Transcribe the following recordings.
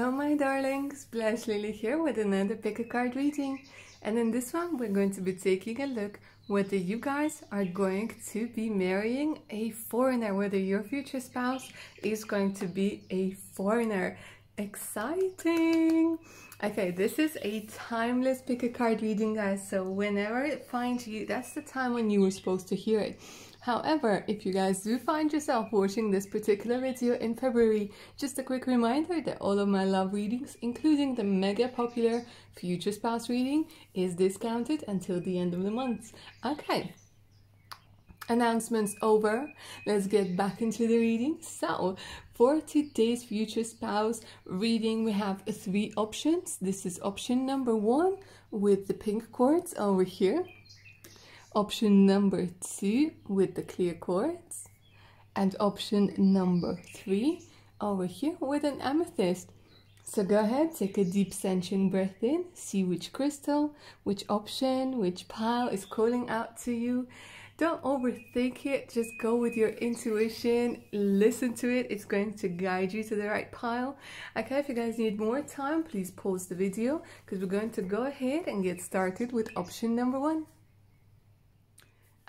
Hello my darlings, Blush Lily here with another pick a card reading and in this one we're going to be taking a look whether you guys are going to be marrying a foreigner, whether your future spouse is going to be a foreigner. Exciting! Okay, this is a timeless pick a card reading guys, so whenever it finds you, that's the time when you were supposed to hear it. However, if you guys do find yourself watching this particular video in February, just a quick reminder that all of my love readings, including the mega popular future spouse reading, is discounted until the end of the month. Okay, announcements over. Let's get back into the reading. So, for today's future spouse reading, we have three options. This is option number one with the pink quartz over here option number two with the clear quartz and option number three over here with an amethyst. So go ahead take a deep sensing breath in see which crystal which option which pile is calling out to you. Don't overthink it just go with your intuition listen to it it's going to guide you to the right pile. Okay if you guys need more time please pause the video because we're going to go ahead and get started with option number one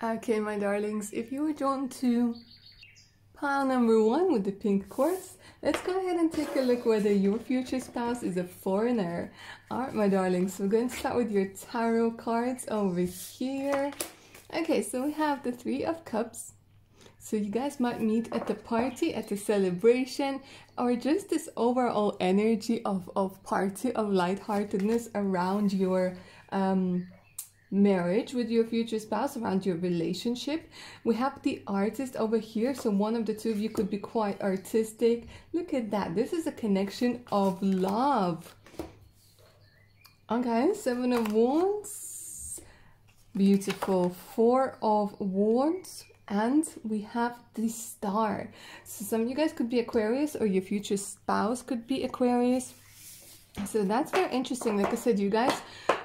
Okay, my darlings, if you were drawn to pile number one with the pink quartz, let's go ahead and take a look whether your future spouse is a foreigner. Alright, my darlings, we're going to start with your tarot cards over here. Okay, so we have the Three of Cups. So you guys might meet at the party, at the celebration, or just this overall energy of, of party, of lightheartedness around your um, marriage with your future spouse, around your relationship. We have the artist over here, so one of the two of you could be quite artistic. Look at that. This is a connection of love. Okay, Seven of Wands. Beautiful. Four of Wands. And we have the star. So some of you guys could be Aquarius or your future spouse could be Aquarius. So that's very interesting. Like I said, you guys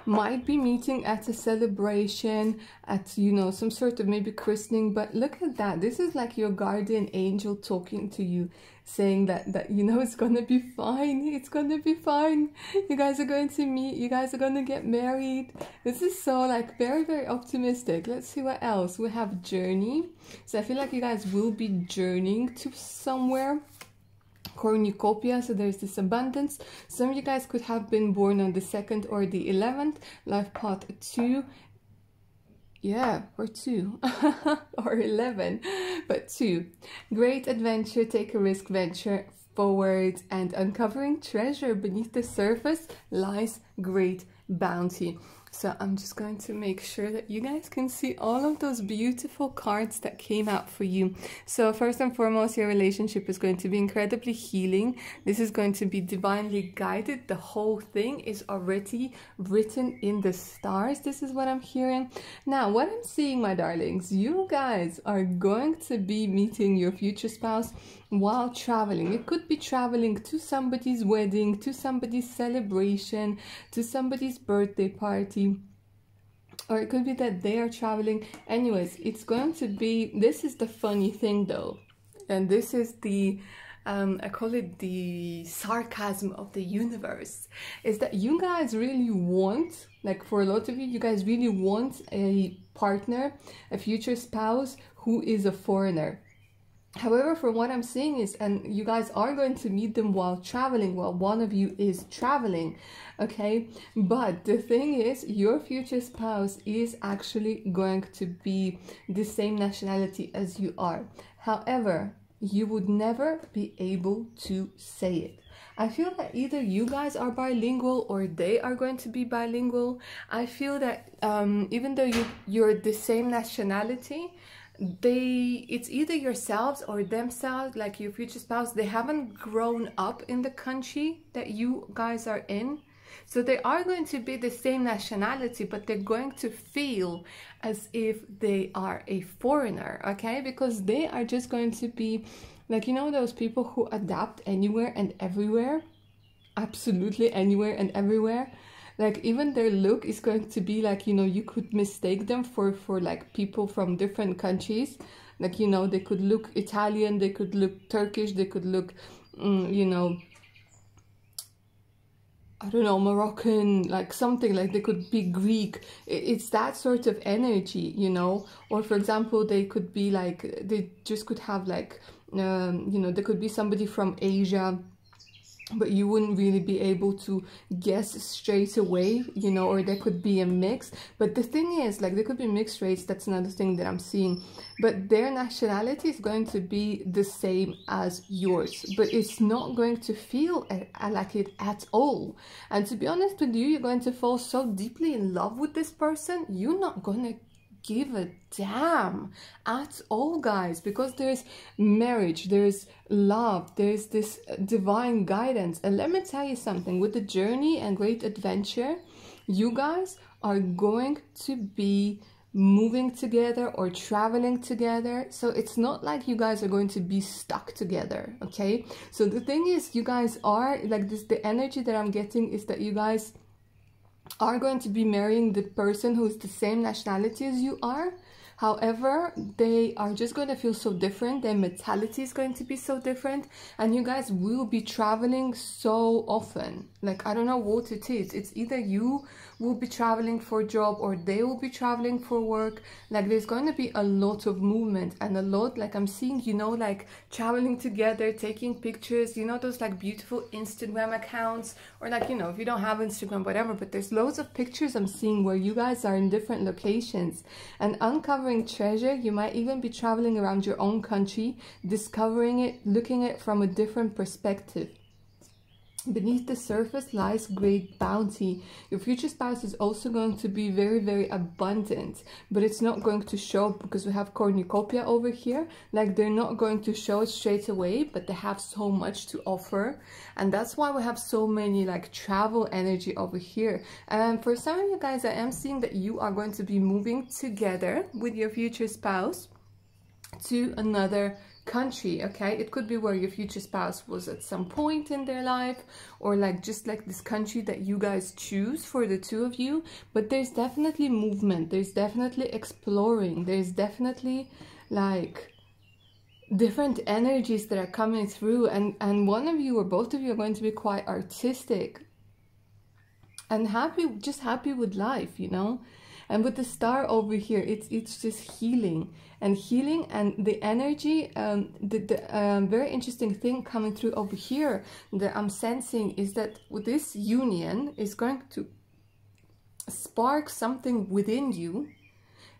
might be meeting at a celebration, at, you know, some sort of maybe christening. But look at that. This is like your guardian angel talking to you, saying that, that you know, it's gonna be fine. It's gonna be fine. You guys are going to meet. You guys are gonna get married. This is so like very, very optimistic. Let's see what else. We have journey. So I feel like you guys will be journeying to somewhere cornucopia so there's this abundance. Some of you guys could have been born on the 2nd or the 11th life path 2 yeah or 2 or 11 but 2 great adventure take a risk venture forward and uncovering treasure beneath the surface lies great bounty so I'm just going to make sure that you guys can see all of those beautiful cards that came out for you. So first and foremost, your relationship is going to be incredibly healing. This is going to be divinely guided. The whole thing is already written in the stars. This is what I'm hearing. Now, what I'm seeing, my darlings, you guys are going to be meeting your future spouse while traveling. It could be traveling to somebody's wedding, to somebody's celebration, to somebody's birthday party. Or it could be that they are traveling. Anyways, it's going to be, this is the funny thing though. And this is the, um, I call it the sarcasm of the universe. Is that you guys really want, like for a lot of you, you guys really want a partner, a future spouse who is a foreigner However, from what I'm seeing is, and you guys are going to meet them while traveling, while one of you is traveling, okay? But the thing is, your future spouse is actually going to be the same nationality as you are. However, you would never be able to say it. I feel that either you guys are bilingual or they are going to be bilingual. I feel that um, even though you, you're the same nationality, they it's either yourselves or themselves like your future spouse they haven't grown up in the country that you guys are in. So they are going to be the same nationality but they're going to feel as if they are a foreigner okay? Because they are just going to be like you know those people who adapt anywhere and everywhere? Absolutely anywhere and everywhere like even their look is going to be like you know you could mistake them for for like people from different countries like you know they could look italian they could look turkish they could look mm, you know I don't know, Moroccan, like something like they could be Greek. It's that sort of energy, you know. Or for example, they could be like they just could have like, um, you know, there could be somebody from Asia but you wouldn't really be able to guess straight away, you know, or there could be a mix. But the thing is, like, there could be mixed race, that's another thing that I'm seeing. But their nationality is going to be the same as yours, but it's not going to feel like it at all. And to be honest with you, you're going to fall so deeply in love with this person, you're not going to give a damn at all guys because there's marriage there's love there's this divine guidance. And let me tell you something with the journey and great adventure you guys are going to be moving together or traveling together. So it's not like you guys are going to be stuck together okay? So the thing is you guys are like this the energy that i'm getting is that you guys are going to be marrying the person who's the same nationality as you are However, they are just going to feel so different. Their mentality is going to be so different. And you guys will be traveling so often. Like, I don't know what it is. It's either you will be traveling for a job or they will be traveling for work. Like, there's going to be a lot of movement and a lot, like, I'm seeing, you know, like traveling together, taking pictures, you know, those like beautiful Instagram accounts or like, you know, if you don't have Instagram, whatever, but there's loads of pictures I'm seeing where you guys are in different locations and uncover uncovering treasure, you might even be traveling around your own country, discovering it, looking at it from a different perspective. Beneath the surface lies great bounty. Your future spouse is also going to be very, very abundant, but it's not going to show because we have cornucopia over here. Like they're not going to show it straight away, but they have so much to offer. And that's why we have so many like travel energy over here. And for some of you guys, I am seeing that you are going to be moving together with your future spouse to another country okay? It could be where your future spouse was at some point in their life or like just like this country that you guys choose for the two of you. But there's definitely movement. There's definitely exploring. There's definitely like different energies that are coming through. And and one of you or both of you are going to be quite artistic and happy just happy with life you know and with the star over here it's it's just healing. And healing and the energy um, the, the um, very interesting thing coming through over here that i'm sensing is that this union is going to spark something within you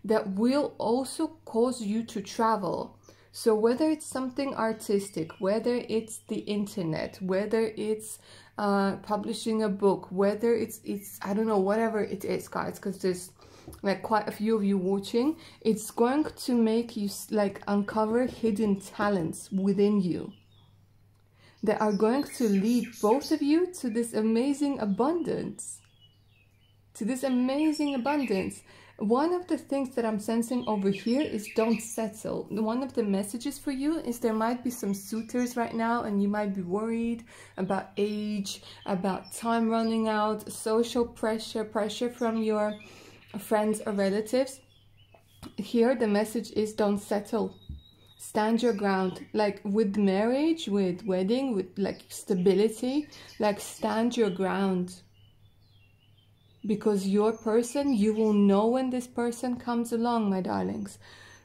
that will also cause you to travel. So whether it's something artistic whether it's the internet whether it's uh, publishing a book whether it's it's i don't know whatever it is guys because there's like quite a few of you watching, it's going to make you like uncover hidden talents within you that are going to lead both of you to this amazing abundance. To this amazing abundance. One of the things that I'm sensing over here is don't settle. One of the messages for you is there might be some suitors right now and you might be worried about age, about time running out, social pressure, pressure from your friends or relatives. Here the message is don't settle. Stand your ground. Like with marriage with wedding with like stability like stand your ground. Because your person you will know when this person comes along my darlings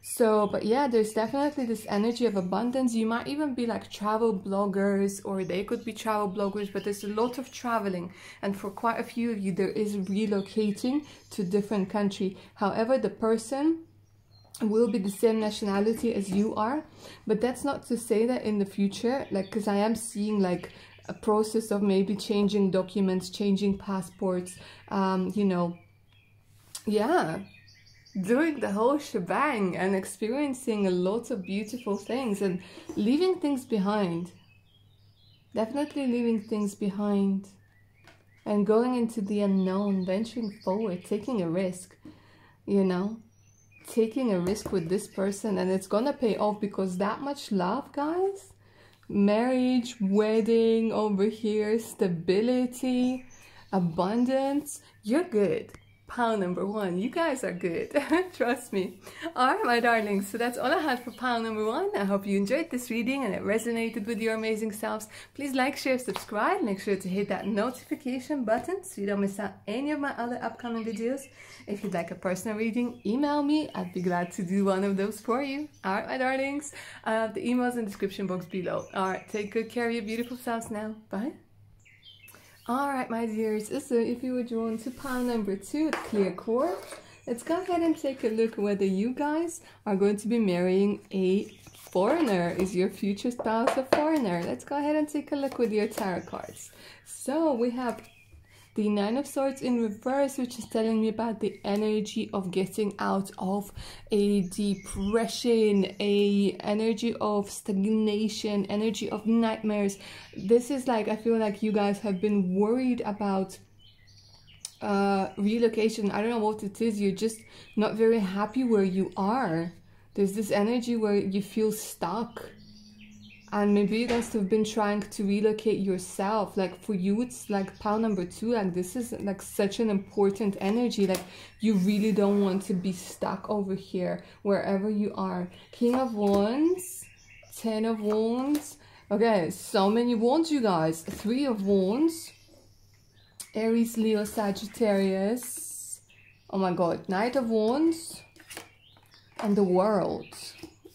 so, but yeah, there's definitely this energy of abundance. You might even be like travel bloggers or they could be travel bloggers, but there's a lot of traveling. And for quite a few of you, there is relocating to different country. However, the person will be the same nationality as you are. But that's not to say that in the future, like, because I am seeing like a process of maybe changing documents, changing passports, um, you know, yeah, doing the whole shebang and experiencing a lot of beautiful things and leaving things behind. Definitely leaving things behind and going into the unknown, venturing forward, taking a risk, you know, taking a risk with this person and it's gonna pay off because that much love, guys, marriage, wedding over here, stability, abundance, you're good pile number one. You guys are good. Trust me. Alright, my darlings. So that's all I had for pile number one. I hope you enjoyed this reading and it resonated with your amazing selves. Please like, share, subscribe. Make sure to hit that notification button so you don't miss out any of my other upcoming videos. If you'd like a personal reading, email me. I'd be glad to do one of those for you. Alright, my darlings. The email's in the description box below. Alright, take good care of your beautiful selves now. Bye. Alright my dears, so if you were drawn to pile number two at Clear Quartz, let's go ahead and take a look whether you guys are going to be marrying a foreigner. Is your future spouse a foreigner? Let's go ahead and take a look with your tarot cards. So we have the nine of swords in reverse which is telling me about the energy of getting out of a depression a energy of stagnation energy of nightmares. This is like i feel like you guys have been worried about uh relocation. I don't know what it is. You're just not very happy where you are. There's this energy where you feel stuck and maybe you guys have been trying to relocate yourself like for you it's like pile number two like this is like such an important energy like you really don't want to be stuck over here wherever you are. King of wands ten of wands. Okay so many wands you guys. Three of wands. Aries leo sagittarius. Oh my god knight of wands and the world.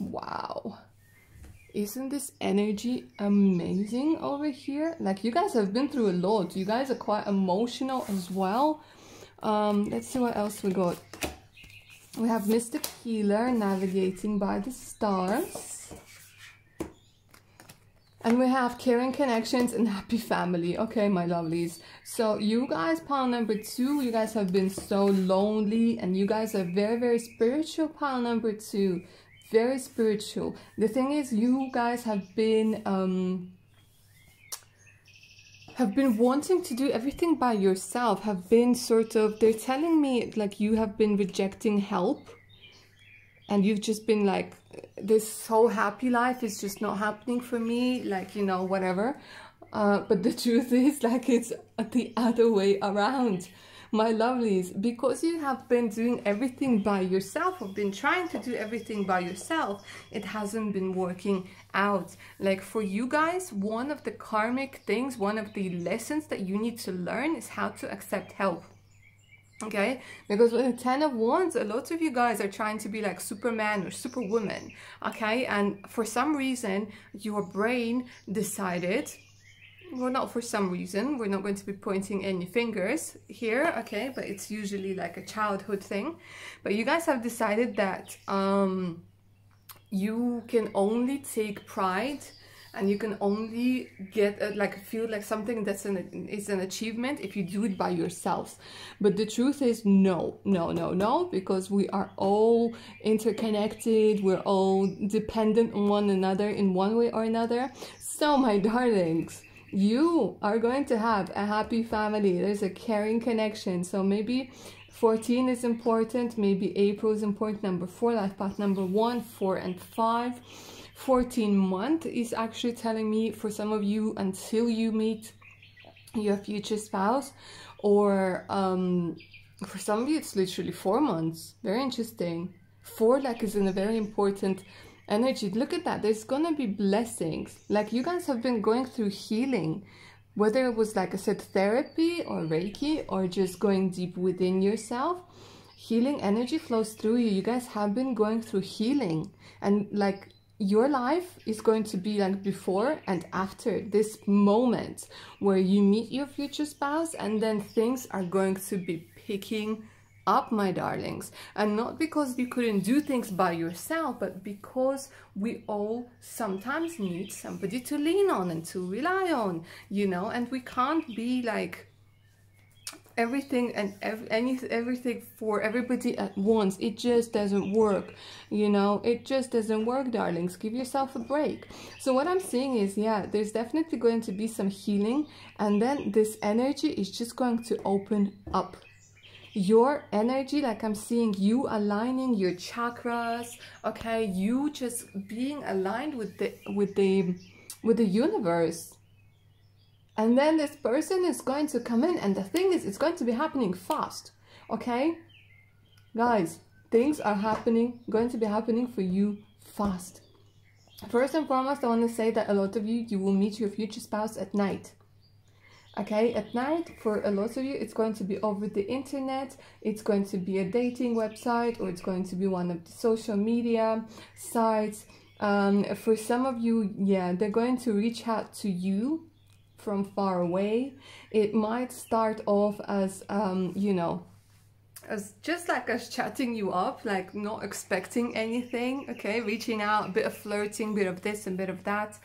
Wow isn't this energy amazing over here? Like you guys have been through a lot. You guys are quite emotional as well. Um let's see what else we got. We have mystic healer navigating by the stars. And we have caring connections and happy family. Okay my lovelies. So you guys pile number two you guys have been so lonely. And you guys are very very spiritual pile number two very spiritual. The thing is, you guys have been um, have been wanting to do everything by yourself. Have been sort of they're telling me like you have been rejecting help, and you've just been like this whole happy life is just not happening for me. Like you know whatever. Uh, but the truth is like it's the other way around my lovelies, because you have been doing everything by yourself or been trying to do everything by yourself, it hasn't been working out. Like for you guys, one of the karmic things, one of the lessons that you need to learn is how to accept help. Okay? Because with the 10 of wands a lot of you guys are trying to be like superman or superwoman. Okay? And for some reason your brain decided well not for some reason. We're not going to be pointing any fingers here okay? But it's usually like a childhood thing. But you guys have decided that um you can only take pride and you can only get uh, like feel like something that's an is an achievement if you do it by yourselves but the truth is no no no no because we are all interconnected. We're all dependent on one another in one way or another. So my darlings you are going to have a happy family. There's a caring connection. So maybe 14 is important. Maybe April is important. Number four, life path number one, four, and five. 14 month is actually telling me for some of you until you meet your future spouse or um, for some of you it's literally four months very interesting four like is in a very important energy. Look at that. There's going to be blessings. Like you guys have been going through healing, whether it was like I said, therapy or Reiki or just going deep within yourself. Healing energy flows through you. You guys have been going through healing and like your life is going to be like before and after this moment where you meet your future spouse and then things are going to be picking up, my darlings. And not because you couldn't do things by yourself, but because we all sometimes need somebody to lean on and to rely on, you know, and we can't be like everything and ev any everything for everybody at once. It just doesn't work you know? It just doesn't work darlings. Give yourself a break. So what i'm saying is yeah there's definitely going to be some healing and then this energy is just going to open up your energy like i'm seeing you aligning your chakras okay you just being aligned with the with the with the universe and then this person is going to come in and the thing is it's going to be happening fast Okay? Guys, things are happening, going to be happening for you fast. First and foremost, I want to say that a lot of you, you will meet your future spouse at night okay at night for a lot of you it's going to be over the internet it's going to be a dating website or it's going to be one of the social media sites. Um, for some of you yeah they're going to reach out to you from far away. It might start off as um, you know as just like us chatting you up like not expecting anything okay reaching out a bit of flirting bit of this and bit of that.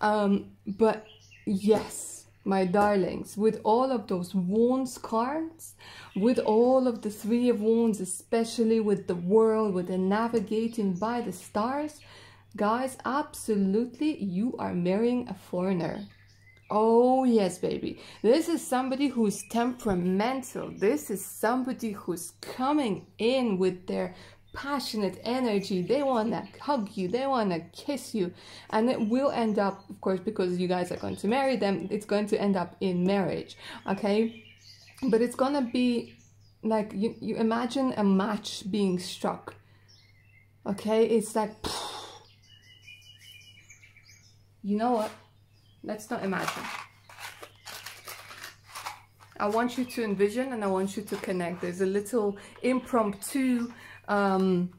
Um, but yes my darlings, with all of those wands cards, with all of the three of wands, especially with the world, with the navigating by the stars, guys, absolutely, you are marrying a foreigner. Oh, yes, baby. This is somebody who's temperamental. This is somebody who's coming in with their passionate energy. They want to hug you, they want to kiss you. And it will end up, of course, because you guys are going to marry them, it's going to end up in marriage, okay? But it's to be like you, you imagine a match being struck, okay? It's like, you know what? Let's not imagine. I want you to envision and I want you to connect. There's a little impromptu um,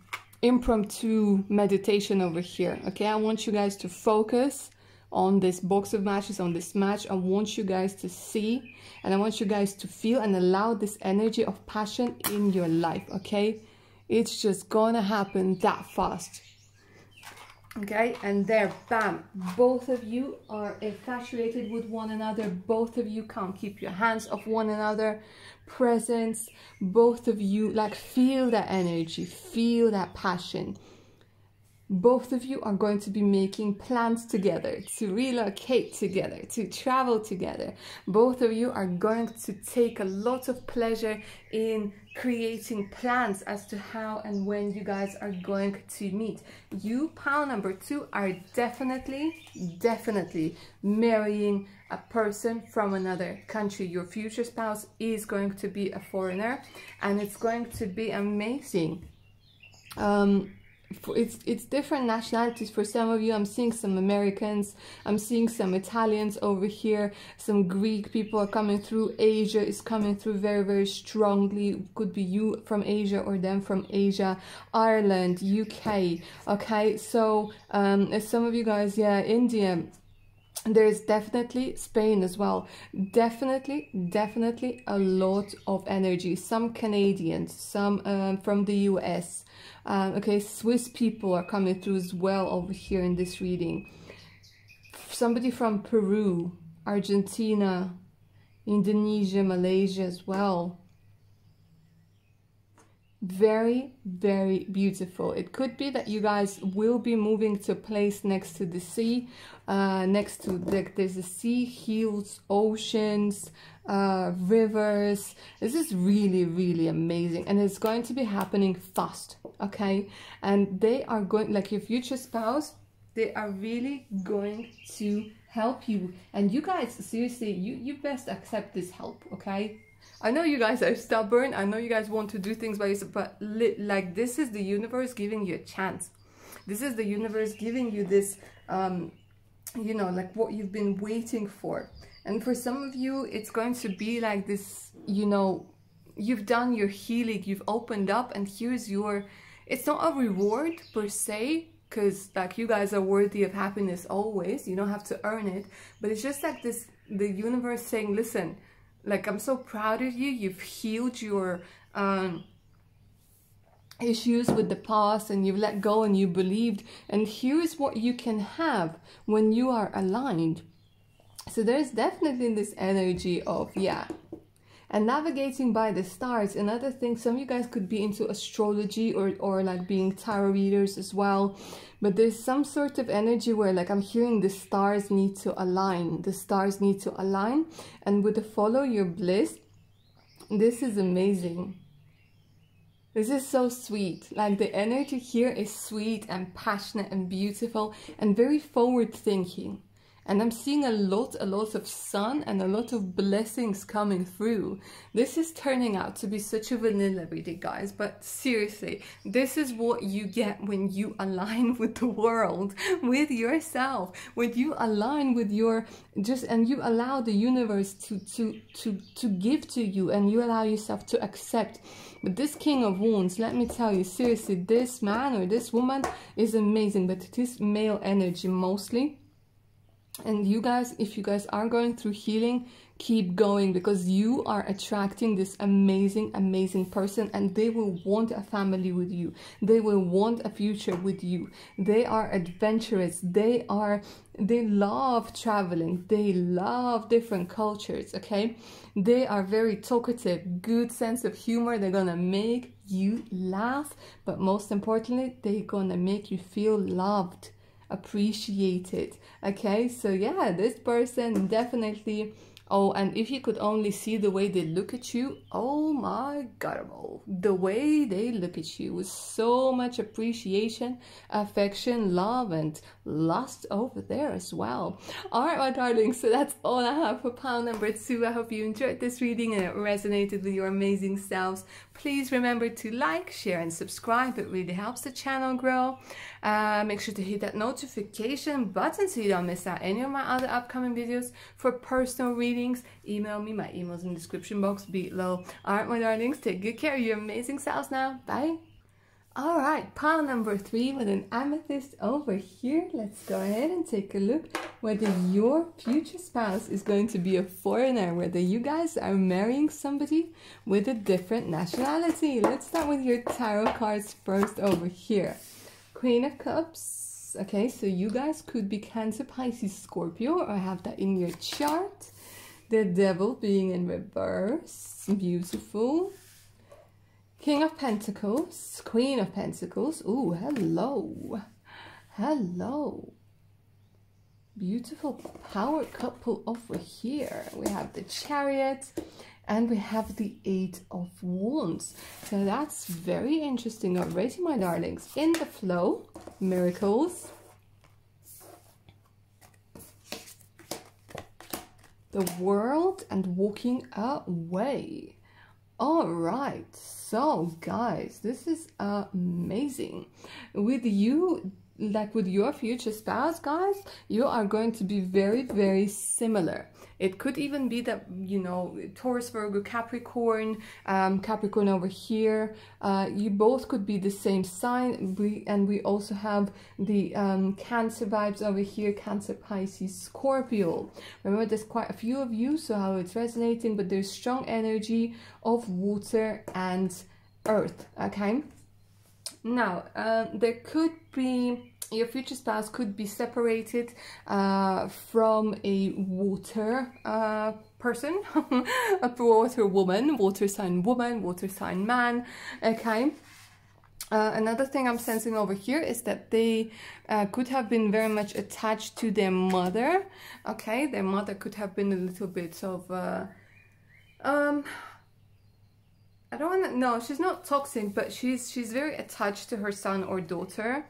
impromptu meditation over here. Okay, I want you guys to focus on this box of matches, on this match. I want you guys to see and I want you guys to feel and allow this energy of passion in your life. Okay, it's just gonna happen that fast okay and there bam both of you are infatuated with one another both of you can't keep your hands off one another presence both of you like feel that energy feel that passion both of you are going to be making plans together to relocate together to travel together. Both of you are going to take a lot of pleasure in creating plans as to how and when you guys are going to meet. You pile number two are definitely definitely marrying a person from another country. Your future spouse is going to be a foreigner and it's going to be amazing. Um it's it's different nationalities for some of you i'm seeing some americans i'm seeing some italians over here some greek people are coming through asia is coming through very very strongly could be you from asia or them from asia ireland uk okay so um some of you guys yeah india there's definitely Spain as well. Definitely, definitely a lot of energy. Some Canadians, some um, from the US. Um, okay, Swiss people are coming through as well over here in this reading. Somebody from Peru, Argentina, Indonesia, Malaysia as well very very beautiful. It could be that you guys will be moving to a place next to the sea uh, next to the, there's a sea hills oceans uh, rivers. This is really really amazing and it's going to be happening fast okay? And they are going like your future spouse they are really going to help you. And you guys seriously you you best accept this help okay I know you guys are stubborn. I know you guys want to do things by yourself, but like this is the universe giving you a chance. This is the universe giving you this, um, you know, like what you've been waiting for. And for some of you, it's going to be like this, you know, you've done your healing, you've opened up, and here's your, it's not a reward per se, because like you guys are worthy of happiness always, you don't have to earn it, but it's just like this, the universe saying, listen, like i'm so proud of you. You've healed your um, issues with the past and you've let go and you believed. And here's what you can have when you are aligned. So there's definitely this energy of yeah and navigating by the stars another thing some of you guys could be into astrology or or like being tarot readers as well. But there's some sort of energy where like i'm hearing the stars need to align. The stars need to align. And with the follow your bliss this is amazing. This is so sweet. Like the energy here is sweet and passionate and beautiful and very forward thinking. And I'm seeing a lot, a lot of sun and a lot of blessings coming through. This is turning out to be such a vanilla reading, guys, but seriously, this is what you get when you align with the world, with yourself, when you align with your just and you allow the universe to to to to give to you and you allow yourself to accept but this king of wands let me tell you seriously this man or this woman is amazing but it is male energy mostly and you guys if you guys are going through healing keep going because you are attracting this amazing amazing person and they will want a family with you. They will want a future with you. They are adventurous. They are they love traveling. They love different cultures okay? They are very talkative good sense of humor. They're gonna make you laugh but most importantly they're gonna make you feel loved appreciated okay so yeah this person definitely Oh, and if you could only see the way they look at you, oh my god, oh, the way they look at you with so much appreciation, affection, love, and lust over there as well. All right, my darlings, so that's all I have for pile number two. I hope you enjoyed this reading and it resonated with your amazing selves. Please remember to like, share, and subscribe. It really helps the channel grow. Uh, make sure to hit that notification button so you don't miss out any of my other upcoming videos. For personal readings, email me. My email's in the description box below. Alright, my darlings, take good care of your amazing selves now. Bye. Alright, pile number three with an amethyst over here. Let's go ahead and take a look whether your future spouse is going to be a foreigner, whether you guys are marrying somebody with a different nationality. Let's start with your tarot cards first over here. Queen of Cups. Okay, so you guys could be Cancer, Pisces, Scorpio, or have that in your chart. The Devil being in reverse. Beautiful. King of Pentacles, Queen of Pentacles. Ooh, hello. Hello. Beautiful power couple over here. We have the Chariot and we have the eight of wands so that's very interesting already my darlings in the flow miracles the world and walking away all right. So guys this is amazing. With you like with your future spouse guys you are going to be very very similar it could even be that, you know, Taurus, Virgo, Capricorn, um, Capricorn over here, uh, you both could be the same sign. We, and we also have the um, Cancer vibes over here, Cancer, Pisces, Scorpio. Remember, there's quite a few of you, so how it's resonating, but there's strong energy of water and earth, okay? Now, uh, there could be your future spouse could be separated uh, from a water uh, person, a water woman, water sign woman, water sign man, okay? Uh, another thing I'm sensing over here is that they uh, could have been very much attached to their mother, okay? Their mother could have been a little bit of, uh, um, I don't want to, no, she's not toxic, but she's, she's very attached to her son or daughter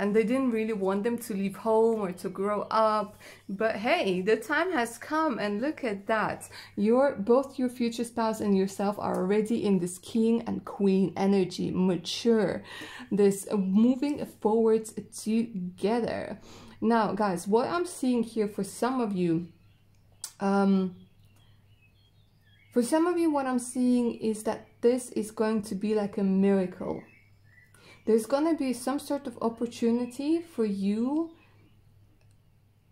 and they didn't really want them to leave home or to grow up. But hey the time has come and look at that. Your both your future spouse and yourself are already in this king and queen energy mature. This moving forward together. Now guys what i'm seeing here for some of you um for some of you what i'm seeing is that this is going to be like a miracle there's going to be some sort of opportunity for you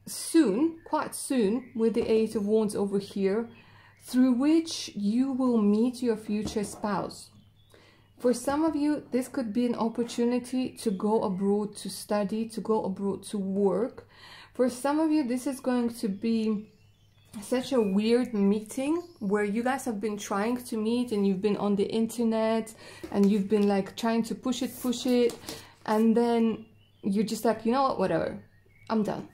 soon, quite soon, with the Eight of Wands over here, through which you will meet your future spouse. For some of you, this could be an opportunity to go abroad to study, to go abroad to work. For some of you, this is going to be such a weird meeting where you guys have been trying to meet and you've been on the internet and you've been like trying to push it push it and then you're just like you know what? Whatever. I'm done.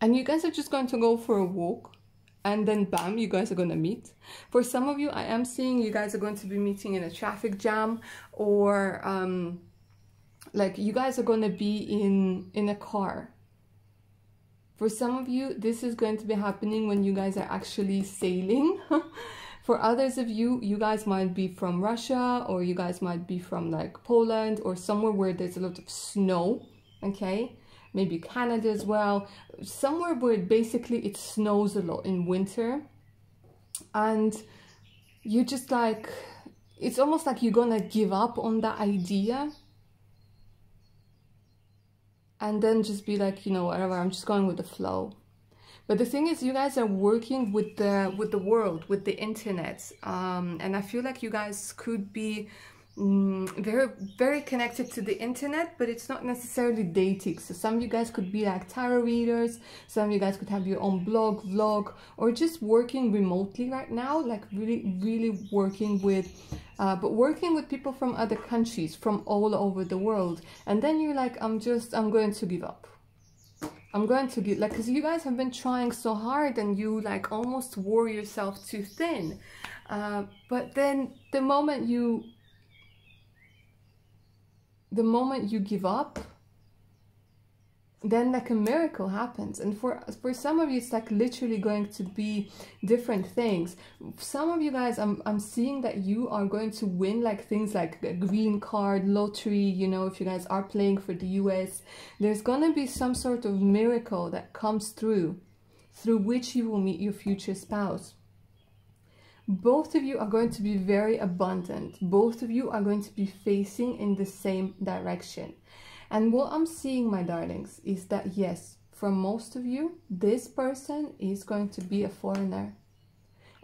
And you guys are just going to go for a walk and then bam you guys are going to meet. For some of you i am seeing you guys are going to be meeting in a traffic jam or um like you guys are going to be in in a car For some of you, this is going to be happening when you guys are actually sailing. For others of you, you guys might be from Russia or you guys might be from like Poland or somewhere where there's a lot of snow, okay? Maybe Canada as well. Somewhere where basically it snows a lot in winter. And you just like, it's almost like you're gonna give up on that idea and then just be like, you know, whatever, I'm just going with the flow. But the thing is, you guys are working with the with the world, with the internet, um, and I feel like you guys could be mm, very very connected to the internet, but it's not necessarily dating. So some of you guys could be like tarot readers. Some of you guys could have your own blog, vlog, or just working remotely right now, like really really working with uh, but working with people from other countries, from all over the world. And then you're like, I'm just, I'm going to give up. I'm going to give, like, because you guys have been trying so hard and you like almost wore yourself too thin. Uh, but then the moment you, the moment you give up, then like a miracle happens. And for for some of you it's like literally going to be different things. Some of you guys i'm i'm seeing that you are going to win like things like a green card lottery you know if you guys are playing for the us there's going to be some sort of miracle that comes through through which you will meet your future spouse both of you are going to be very abundant both of you are going to be facing in the same direction and what I'm seeing, my darlings, is that yes, for most of you, this person is going to be a foreigner.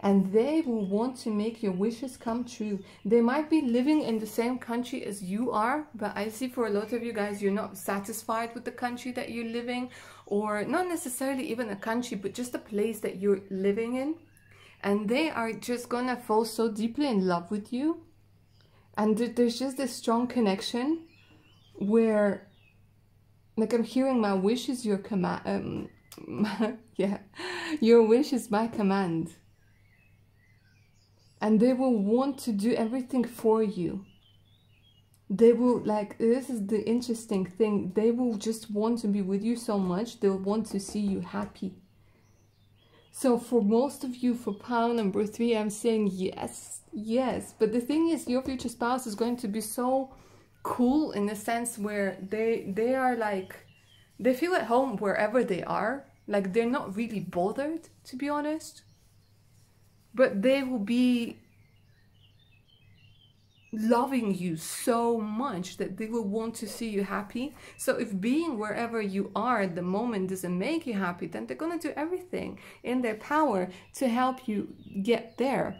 And they will want to make your wishes come true. They might be living in the same country as you are, but I see for a lot of you guys, you're not satisfied with the country that you're living, or not necessarily even a country, but just a place that you're living in. And they are just gonna fall so deeply in love with you. And there's just this strong connection where like I'm hearing my wish is your command um my, yeah your wish is my command. And they will want to do everything for you. They will like this is the interesting thing. They will just want to be with you so much they'll want to see you happy so for most of you for pile number three i'm saying yes yes. But the thing is your future spouse is going to be so cool in the sense where they they are like they feel at home wherever they are. Like they're not really bothered to be honest. But they will be loving you so much that they will want to see you happy so if being wherever you are at the moment doesn't make you happy then they're going to do everything in their power to help you get there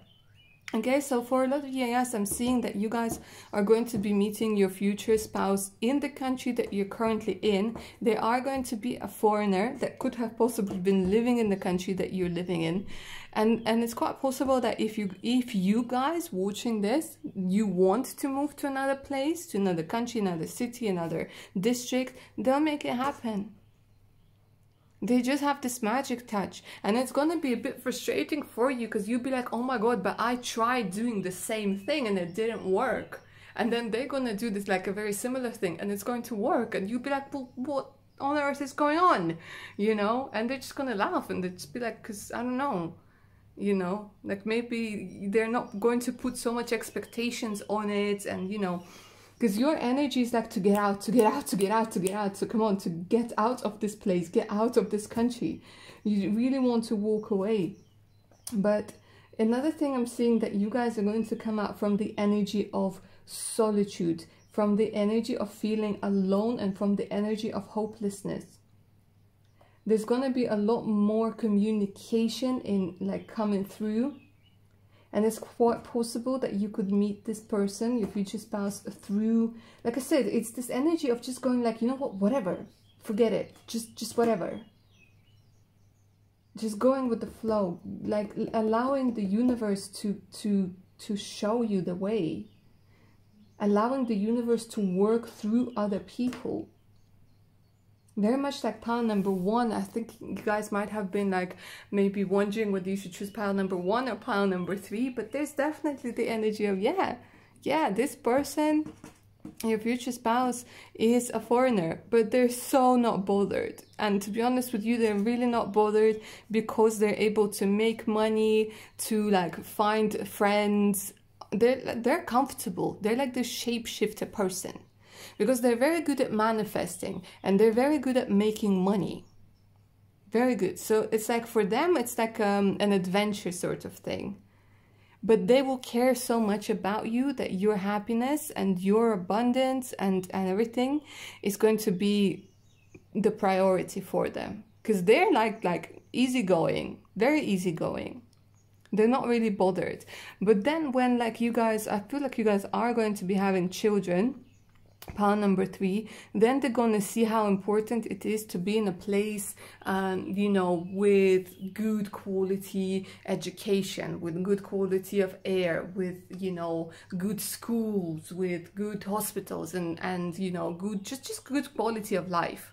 Okay, so for a lot of yes, I'm seeing that you guys are going to be meeting your future spouse in the country that you're currently in. They are going to be a foreigner that could have possibly been living in the country that you're living in. And and it's quite possible that if you if you guys watching this, you want to move to another place, to another country, another city, another district, they'll make it happen. They just have this magic touch. And it's to be a bit frustrating for you because you'll be like, oh my God, but I tried doing the same thing and it didn't work. And then they're to do this like a very similar thing and it's going to work. And you'll be like, well, what on earth is going on? You know? And they're just to laugh and they'll just be like, because I don't know you know like maybe they're not going to put so much expectations on it and you know because your energy is like to get out to get out to get out to get out. So come on to get out of this place get out of this country. You really want to walk away. But another thing i'm seeing that you guys are going to come out from the energy of solitude from the energy of feeling alone and from the energy of hopelessness there's going to be a lot more communication in like coming through. And it's quite possible that you could meet this person your future spouse through like i said it's this energy of just going like you know what? Whatever. Forget it. Just just whatever. Just going with the flow. Like allowing the universe to to to show you the way. Allowing the universe to work through other people very much like pile number one i think you guys might have been like maybe wondering whether you should choose pile number one or pile number three but there's definitely the energy of yeah yeah this person your future spouse is a foreigner, but they're so not bothered. And to be honest with you, they're really not bothered because they're able to make money, to like find friends. They're they're comfortable. They're like the shapeshifter person because they're very good at manifesting and they're very good at making money. Very good. So it's like for them, it's like um, an adventure sort of thing but they will care so much about you that your happiness and your abundance and, and everything is going to be the priority for them because they're like like easygoing very easygoing they're not really bothered but then when like you guys i feel like you guys are going to be having children Pile number three, then they're gonna see how important it is to be in a place, um, you know, with good quality education, with good quality of air, with you know, good schools, with good hospitals, and and you know, good just just good quality of life.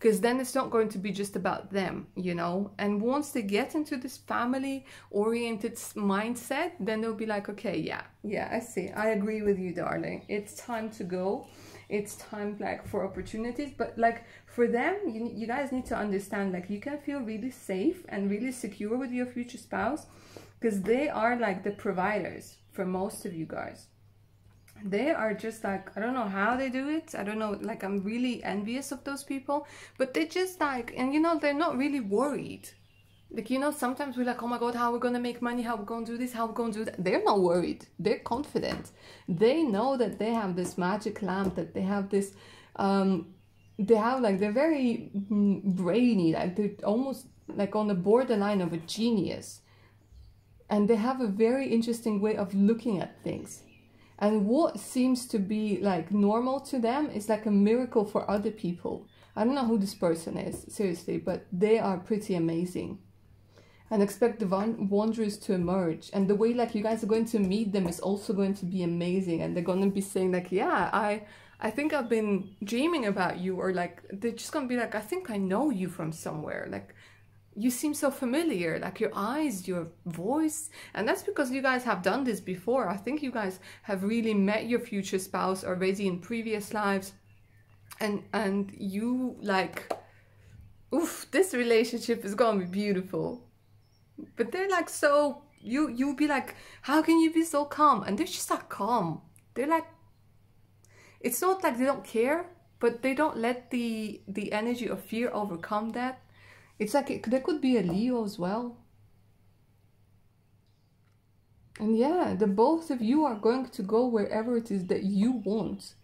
Because then it's not going to be just about them, you know. And once they get into this family oriented mindset, then they'll be like, okay, yeah, yeah, I see. I agree with you, darling. It's time to go it's time like for opportunities but like for them you, you guys need to understand like you can feel really safe and really secure with your future spouse because they are like the providers for most of you guys they are just like i don't know how they do it. I don't know like i'm really envious of those people but they just like and you know they're not really worried. Like you know sometimes we're like oh my god how are we gonna make money? How are we gonna do this? How are we gonna do that? They're not worried. They're confident. They know that they have this magic lamp that they have this um they have like they're very mm, brainy like they're almost like on the borderline of a genius. And they have a very interesting way of looking at things and what seems to be like normal to them is like a miracle for other people. I don't know who this person is seriously but they are pretty amazing. And expect the wonders to emerge. And the way like you guys are going to meet them is also going to be amazing. And they're going to be saying like yeah i i think i've been dreaming about you or like they're just going to be like i think i know you from somewhere. Like you seem so familiar like your eyes your voice and that's because you guys have done this before. I think you guys have really met your future spouse already in previous lives and and you like oof this relationship is gonna be beautiful. But they're like so you you'll be like how can you be so calm? And they're just like calm. They're like it's not like they don't care but they don't let the the energy of fear overcome that it's like it, there could be a leo as well. And yeah the both of you are going to go wherever it is that you want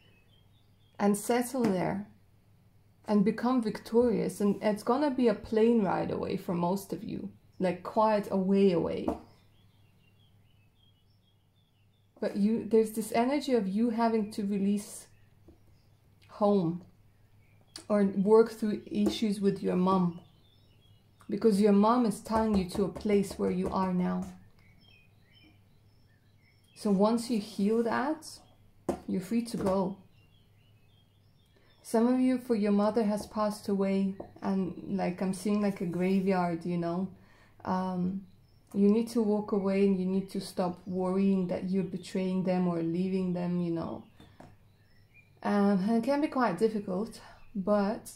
and settle there and become victorious. And it's gonna be a plane ride away for most of you like quite a way away. But you there's this energy of you having to release home or work through issues with your mom because your mom is tying you to a place where you are now. So once you heal that, you're free to go. Some of you, for your mother has passed away, and like I'm seeing like a graveyard, you know, um, you need to walk away and you need to stop worrying that you're betraying them or leaving them, you know. Um, it can be quite difficult, but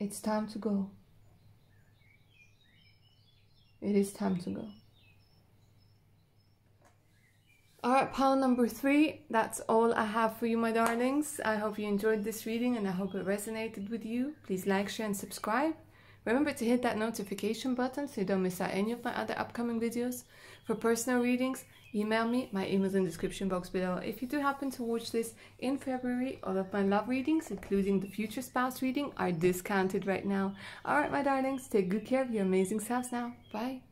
it's time to go. It is time to go. Alright, pile number three, that's all I have for you, my darlings. I hope you enjoyed this reading and I hope it resonated with you. Please like, share, and subscribe. Remember to hit that notification button so you don't miss out any of my other upcoming videos. For personal readings, email me. My email is in the description box below. If you do happen to watch this in February, all of my love readings, including the future spouse reading, are discounted right now. Alright, my darlings, take good care of your amazing selves now. Bye.